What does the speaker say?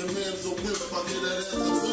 Your man's a whip, I get that ass